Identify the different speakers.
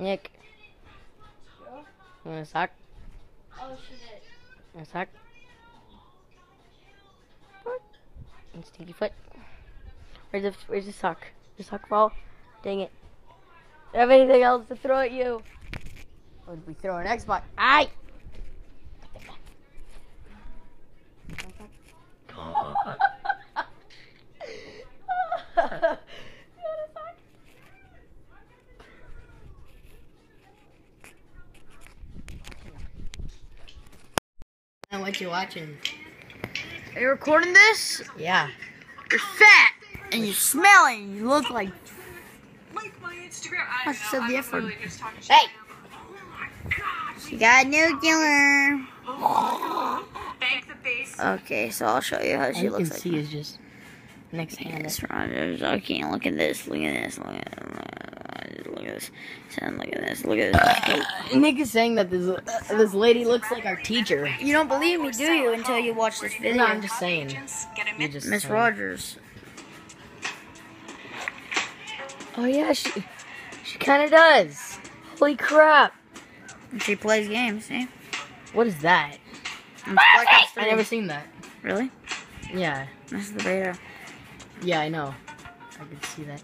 Speaker 1: Nick, you want a sock?
Speaker 2: Oh, she did.
Speaker 1: You want a sock? What? And stinky foot. Where's the Where's the sock? The sock ball? Dang it! Do you have anything else to throw at you? Or did we throw an Xbox? Aye! And what you watching?
Speaker 2: Are you recording this?
Speaker 1: Yeah.
Speaker 2: You're fat and you're smelling. You look like
Speaker 3: Like my Instagram. I
Speaker 2: That's
Speaker 3: don't
Speaker 2: so
Speaker 3: know. I'm
Speaker 2: different.
Speaker 3: literally just talking shit
Speaker 1: Hey!
Speaker 3: now.
Speaker 2: Oh you got nuclear.
Speaker 3: Oh, bank the base.
Speaker 2: Okay, so I'll show you how
Speaker 1: All
Speaker 2: she
Speaker 1: you can
Speaker 2: looks like.
Speaker 1: see is just next hand.
Speaker 2: Yes, Rogers. I can't look at this. Look at this. Look at look at this. Son, look at this. Look at this.
Speaker 1: Uh, Nick is saying that this this lady looks like our teacher.
Speaker 2: You don't believe me, do you? Until you watch this video.
Speaker 1: No, I'm just saying.
Speaker 3: Agents, Get a
Speaker 1: You
Speaker 3: mid-
Speaker 1: just
Speaker 2: Miss. Rogers.
Speaker 1: Oh yeah, she she kind of does. Holy crap!
Speaker 2: She plays games. See?
Speaker 1: What is that?
Speaker 2: And Black Ops
Speaker 1: I never seen that.
Speaker 2: Really?
Speaker 1: Yeah,
Speaker 2: This is the beta.
Speaker 1: yeah, I know. I can see that.